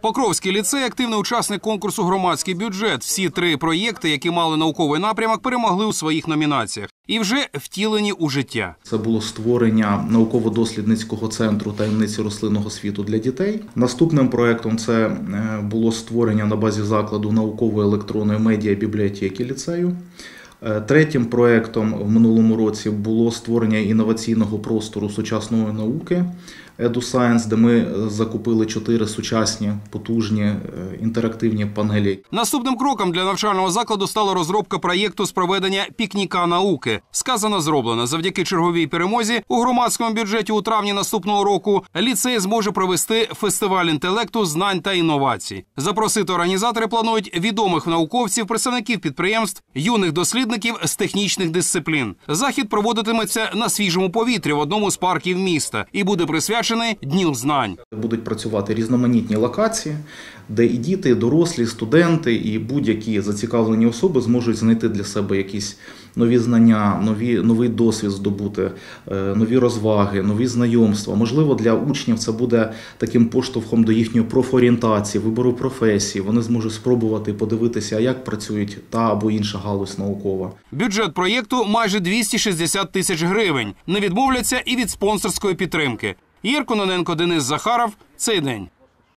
Покровський ліцей активний учасник конкурсу Громадський бюджет. Всі три проєкти, які мали науковий напрямок, перемогли у своїх номінаціях і вже втілені у життя. Це було створення науково-дослідницького центру таємниці рослинного світу для дітей. Наступним проектом це е, було створення на базі закладу наукової електронної медіа бібліотеки ліцею. Е, Третім проектом в минулому році було створення інноваційного простору сучасної науки EduScience, де ми е, закупили чотири сучасні потужні е, інтерактивні панелі, Наступним кроком для навчального закладу стала розробка проєкту з проведення пікніка науки. Сказано зроблено завдяки черговій перемозі у громадському бюджеті у травні наступного року. Ліцей зможе провести фестиваль інтелекту, знань та інновацій. Запросити організатори планують відомих науковців, представників підприємств, юних дослідників з технічних дисциплін. Захід проводитиметься на свіжому повітрі в одному з парків міста і буде присвячений Дню знань. Будуть працювати різноманітні локації, де і діти, і дорослі, студенти, і будь-які зацікавлені особи зможуть знайти для себе якісь нові знання, нові, новий досвід здобути, е, нові розваги, нові знайомства. Можливо, для учнів це буде таким поштовхом до їхньої профорієнтації, вибору професії. Вони зможуть спробувати подивитися, як працюють та або інша галузь наукова. Бюджет проєкту майже 260 тисяч гривень. Не відмовляться і від спонсорської підтримки. Єркононенко Денис Захаров. Цей день.